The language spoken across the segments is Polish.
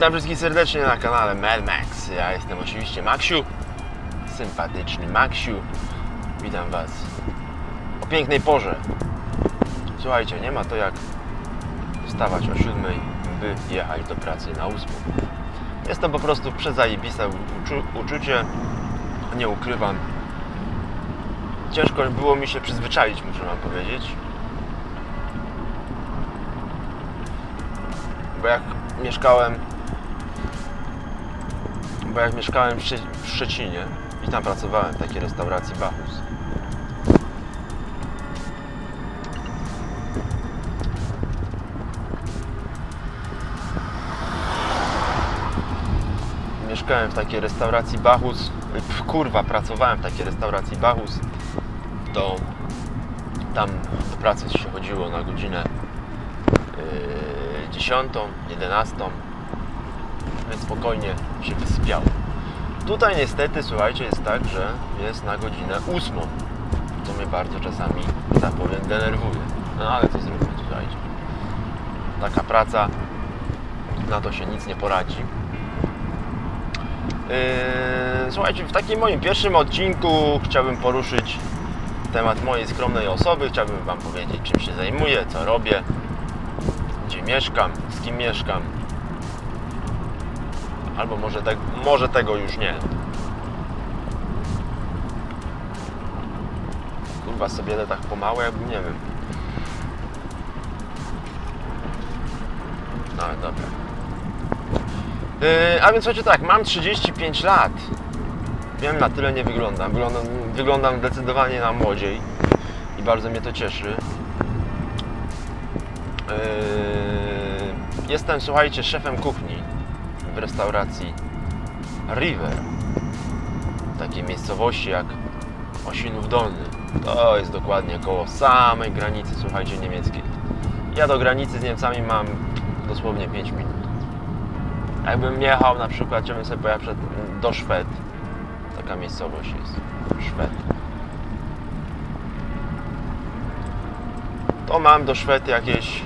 Witam wszystkich serdecznie na kanale Mad Max. Ja jestem oczywiście Maxiu, sympatyczny Maxiu. Witam Was o pięknej porze. Słuchajcie, nie ma to jak wstawać o 7, by jechać do pracy na 8. Jest to po prostu przezajebiste uczu- uczucie, nie ukrywam. Ciężko było mi się przyzwyczaić, muszę Wam powiedzieć. Bo jak mieszkałem bo jak mieszkałem w, Szczecinie i tam pracowałem w takiej restauracji Bachus. Mieszkałem w takiej restauracji Bachus, kurwa, pracowałem w takiej restauracji Bachus, to tam do pracy się chodziło na godzinę yy, 10, 11, więc spokojnie się wysypiało. Tutaj niestety, słuchajcie, jest tak, że jest na godzinę 8, co mnie bardzo czasami, tak powiem, denerwuje. No ale co zróbmy, słuchajcie. Taka praca, na to się nic nie poradzi. Yy, słuchajcie, w takim moim pierwszym odcinku chciałbym poruszyć temat mojej skromnej osoby. Chciałbym Wam powiedzieć, czym się zajmuję, co robię, gdzie mieszkam, z kim mieszkam. Albo może, te, może tego już nie. Kurwa sobie jadę tak pomału, jakbym nie wiem. No dobra. Yy, a więc słuchajcie tak, mam 35 lat. Wiem, na tyle nie wyglądam. Wyglądam, wyglądam zdecydowanie na młodziej i bardzo mnie to cieszy. Yy, jestem, słuchajcie, szefem kuchni restauracji River. W takiej miejscowości jak Osinów Dolny. To jest dokładnie koło samej granicy, słuchajcie, niemieckiej. Ja do granicy z Niemcami mam dosłownie 5 minut. Jakbym jechał na przykład, chciałbym sobie pojechać do Szwed. Taka miejscowość jest. Szwed. To mam do Szwed jakieś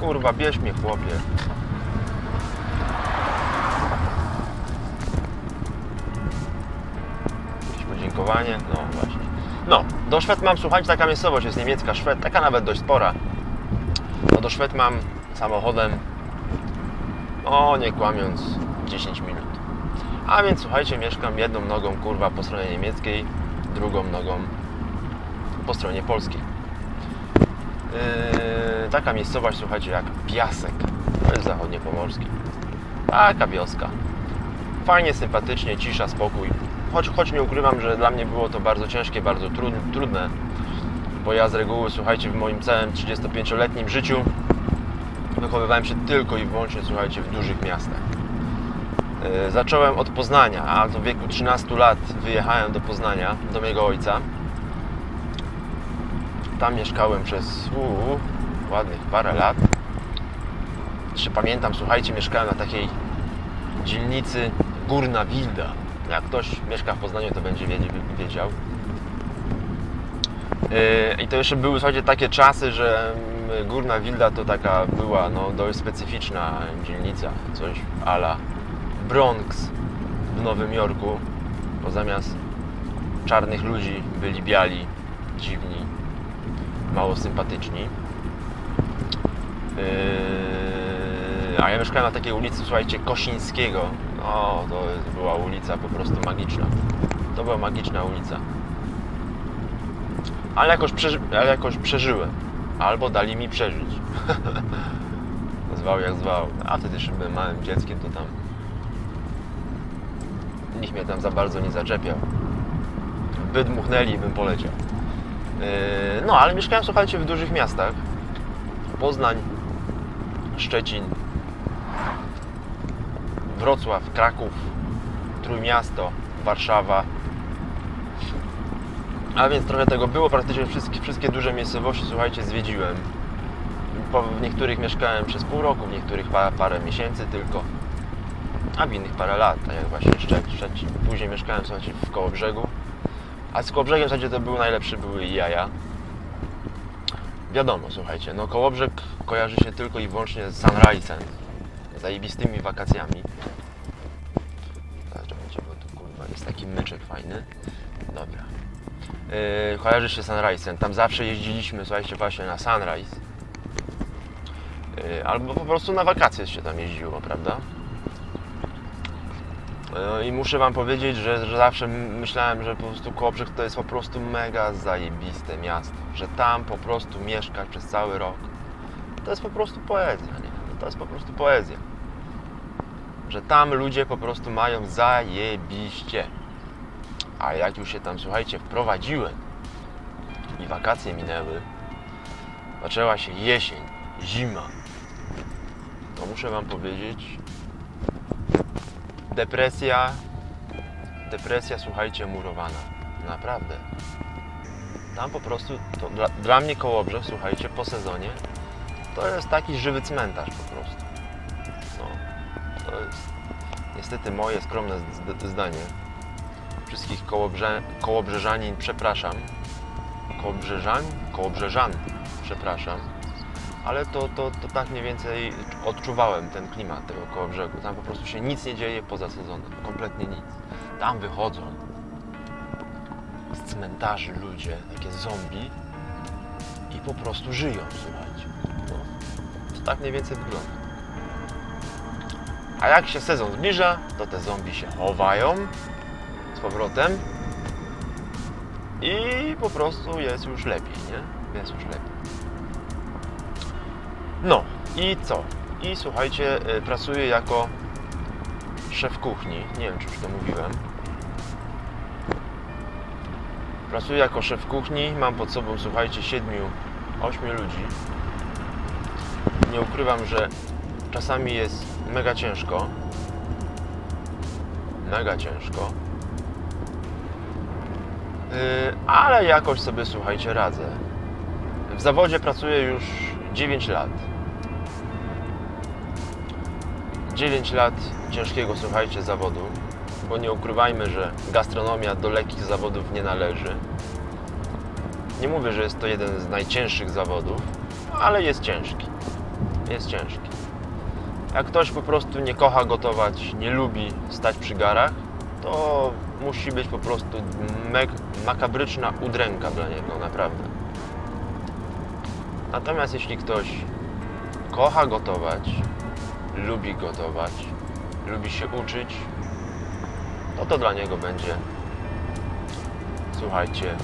Kurwa, bierz mnie chłopie. Jakieś podziękowanie? No właśnie. No, do Szwed mam, słuchajcie, taka miejscowość jest niemiecka, Szwed, taka nawet dość spora. No do Szwed mam samochodem, o nie kłamiąc, 10 minut. A więc słuchajcie, mieszkam jedną nogą kurwa po stronie niemieckiej, drugą nogą po stronie polskiej. Yy, taka miejscowość, słuchajcie, jak Piasek. To jest zachodnie pomorskie. Taka wioska. Fajnie, sympatycznie, cisza, spokój. Choć, choć nie ukrywam, że dla mnie było to bardzo ciężkie, bardzo trud, trudne, bo ja z reguły, słuchajcie, w moim całym 35-letnim życiu wychowywałem się tylko i wyłącznie, słuchajcie, w dużych miastach. Yy, zacząłem od Poznania, a w wieku 13 lat wyjechałem do Poznania, do mojego ojca. Tam mieszkałem przez uu, ładnych parę lat. Jeszcze pamiętam, słuchajcie, mieszkałem na takiej dzielnicy Górna Wilda. Jak ktoś mieszka w Poznaniu, to będzie wiedział. Yy, I to jeszcze były, słuchajcie, takie czasy, że mm, Górna Wilda to taka była no, dość specyficzna dzielnica, coś ala Bronx w Nowym Jorku, bo zamiast czarnych ludzi byli biali, dziwni, mało sympatyczni. Yy, a ja mieszkałem na takiej ulicy, słuchajcie, Kosińskiego. No, to była ulica po prostu magiczna. To była magiczna ulica. Ale jakoś, przeży, ale jakoś przeżyłem. Albo dali mi przeżyć. zwał jak zwał. A wtedy jeszcze byłem małym dzieckiem, to tam nikt mnie tam za bardzo nie zaczepiał. By dmuchnęli i bym poleciał. Yy, No, ale mieszkałem, słuchajcie, w dużych miastach. Poznań, Szczecin, Wrocław, Kraków, Trójmiasto, Warszawa. A więc trochę tego było, praktycznie wszystkie, wszystkie duże miejscowości, słuchajcie, zwiedziłem. W niektórych mieszkałem przez pół roku, w niektórych pa, parę miesięcy tylko, a w innych parę lat, tak jak właśnie. Szczecin. Później mieszkałem, słuchajcie, w Kołobrzegu. A z Kołobrzegiem w zasadzie to były najlepsze były jaja. wiadomo, słuchajcie, no Kołobrzeg kojarzy się tylko i wyłącznie z Sunrise'em, zajebistymi wakacjami. Zaraz, czekajcie, bo tu kurwa jest taki myczek fajny. Dobra. Yy, kojarzy się Sunrise'em, tam zawsze jeździliśmy, słuchajcie, właśnie na Sunrise. Yy, albo po prostu na wakacje się tam jeździło, prawda? No i muszę Wam powiedzieć, że, że zawsze myślałem, że po prostu Kołobrzeg to jest po prostu mega zajebiste miasto. Że tam po prostu mieszkać przez cały rok. To jest po prostu poezja, nie? No To jest po prostu poezja. Że tam ludzie po prostu mają zajebiście. A jak już się tam, słuchajcie, wprowadziłem i wakacje minęły, zaczęła się jesień, zima, to muszę Wam powiedzieć, depresja, depresja, słuchajcie, murowana. Naprawdę. Tam po prostu, dla, dla mnie Kołobrzeg, słuchajcie, po sezonie, to jest taki żywy cmentarz po prostu. No, to jest niestety moje skromne zd- zdanie. Wszystkich kołobrze, kołobrzeżanin przepraszam. Kołobrzeżan? Kołobrzeżan, przepraszam. Ale to, to, to tak mniej więcej odczuwałem ten klimat tego koło brzegu. Tam po prostu się nic nie dzieje poza sezonem. Kompletnie nic. Tam wychodzą z cmentarzy ludzie, takie zombie i po prostu żyją, słuchajcie. No. To tak mniej więcej wygląda. A jak się sezon zbliża, to te zombie się chowają z powrotem i po prostu jest już lepiej, nie? Jest już lepiej. No i co? I słuchajcie, y, pracuję jako szef kuchni. Nie wiem, czy już to mówiłem. Pracuję jako szef kuchni. Mam pod sobą, słuchajcie, siedmiu, ośmiu ludzi. Nie ukrywam, że czasami jest mega ciężko. Mega ciężko. Yy, ale jakoś sobie, słuchajcie, radzę. W zawodzie pracuję już 9 lat. 9 lat ciężkiego, słuchajcie, zawodu, bo nie ukrywajmy, że gastronomia do lekkich zawodów nie należy. Nie mówię, że jest to jeden z najcięższych zawodów, ale jest ciężki. Jest ciężki. Jak ktoś po prostu nie kocha gotować, nie lubi stać przy garach, to musi być po prostu makabryczna udręka dla niego, naprawdę. Natomiast jeśli ktoś kocha gotować, lubi gotować, lubi się uczyć, to to dla niego będzie, słuchajcie,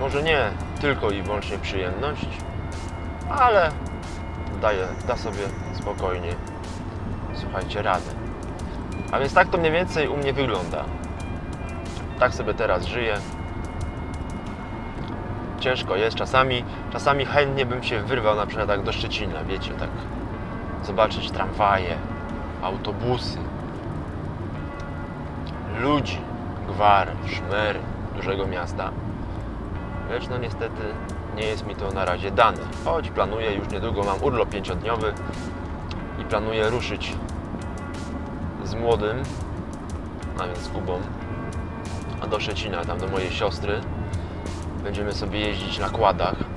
może nie tylko i wyłącznie przyjemność, ale daje, da sobie spokojnie, słuchajcie, radę. A więc tak to mniej więcej u mnie wygląda. Tak sobie teraz żyję ciężko jest czasami. Czasami chętnie bym się wyrwał na przykład tak do Szczecina, wiecie, tak zobaczyć tramwaje, autobusy, ludzi, gwar, szmery dużego miasta. Lecz no niestety nie jest mi to na razie dane. Choć planuję, już niedługo mam urlop pięciodniowy i planuję ruszyć z młodym, a więc z Kubą, a do Szczecina, tam do mojej siostry, będziemy sobie jeździć na kładach.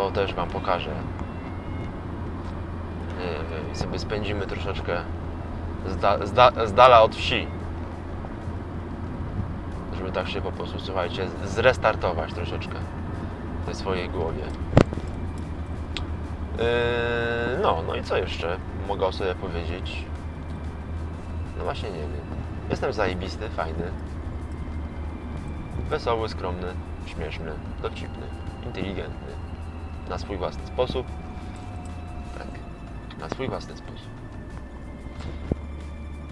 To też Wam pokażę. I sobie spędzimy troszeczkę z, da, z, da, z dala od wsi. Żeby tak się po prostu, słuchajcie, zrestartować troszeczkę w tej swojej głowie. Yy, no, no i co jeszcze mogę o sobie powiedzieć? No właśnie nie wiem. Jestem zajebisty, fajny wesoły, skromny, śmieszny, dowcipny, inteligentny na swój własny sposób. Tak, na swój własny sposób.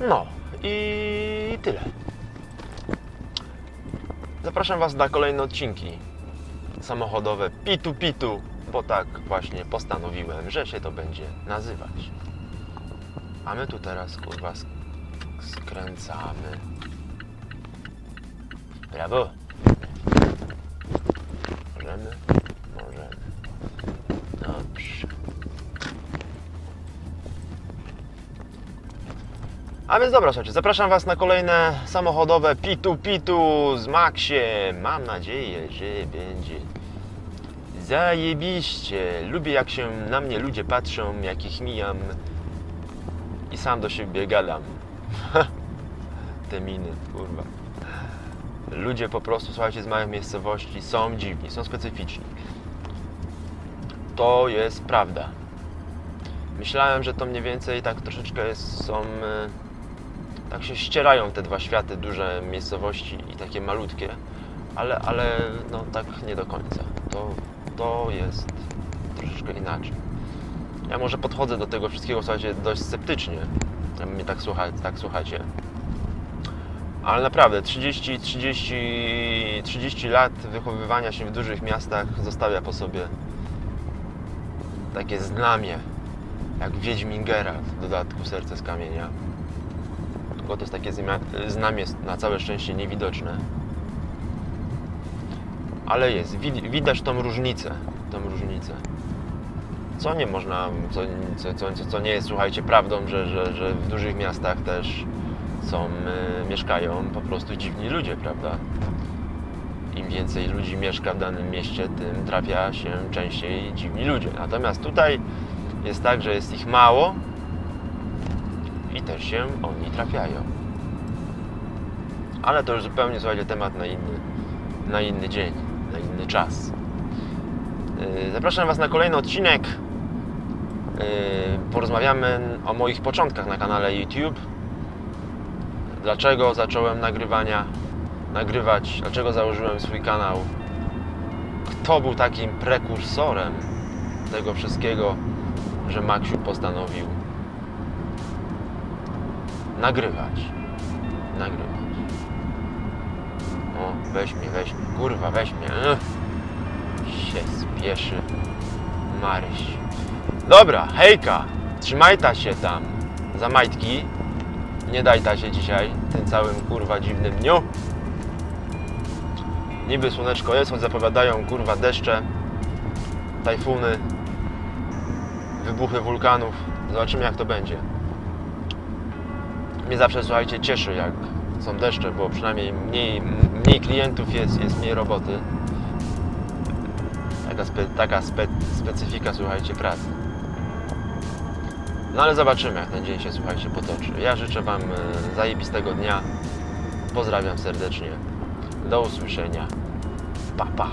No i tyle. Zapraszam Was na kolejne odcinki samochodowe Pitu Pitu, bo tak właśnie postanowiłem, że się to będzie nazywać. A my tu teraz kurwa sk- skręcamy. Brawo! Możemy? Możemy. Dobrze. A więc dobra, słuchajcie, zapraszam Was na kolejne samochodowe Pitu Pitu z Maxiem. Mam nadzieję, że będzie Zajebiście. Lubię jak się na mnie ludzie patrzą, jak ich mijam i sam do siebie gadam. Te miny, kurwa. Ludzie po prostu, słuchajcie, z małych miejscowości są dziwni, są specyficzni. To jest prawda. Myślałem, że to mniej więcej tak troszeczkę są... e, Tak się ścierają te dwa światy, duże miejscowości i takie malutkie, ale, ale no tak nie do końca. To, to jest troszeczkę inaczej. Ja może podchodzę do tego wszystkiego, słuchajcie, dość sceptycznie. Mnie tak, słucha, tak słuchacie. Ale naprawdę 30, 30, 30 lat wychowywania się w dużych miastach zostawia po sobie takie znamie, jak Wiedźmin Geralt, w dodatku Serce z Kamienia. Tylko to jest takie znamie na całe szczęście niewidoczne. Ale jest, Wid- widać tą różnicę, tą różnicę. Co nie można, co, co, co, co nie jest, słuchajcie, prawdą, że, że, że w dużych miastach też są, y, mieszkają po prostu dziwni ludzie, prawda? Im więcej ludzi mieszka w danym mieście, tym trafia się częściej dziwni ludzie. Natomiast tutaj jest tak, że jest ich mało i też się oni trafiają. Ale to już zupełnie, słuchajcie, temat na inny, na inny dzień, na inny czas. Yy, Zapraszam Was na kolejny odcinek. Yy, Porozmawiamy o moich początkach na kanale YouTube. Dlaczego zacząłem nagrywania, nagrywać, dlaczego założyłem swój kanał. Kto był takim prekursorem tego wszystkiego, że Maksiu postanowił nagrywać. Nagrywać. O, weź mnie, weź mnie, kurwa, weź mnie. Ech. Się spieszy. Maryś. Dobra, hejka. Trzymaj ta się tam za majtki. Nie daj ta się dzisiaj, tym całym kurwa dziwnym dniu. Niby słoneczko jest, choć zapowiadają kurwa deszcze, tajfuny, wybuchy wulkanów. Zobaczymy jak to będzie. Mnie zawsze, słuchajcie, cieszy jak są deszcze, bo przynajmniej mniej, mniej klientów jest, jest mniej roboty. Taka, spe, taka spe, specyfika, słuchajcie, pracy. No ale zobaczymy, jak ten dzień się, słuchajcie, potoczy. Ja życzę Wam e, zajebistego dnia. Pozdrawiam serdecznie. Do usłyszenia. Pa, pa.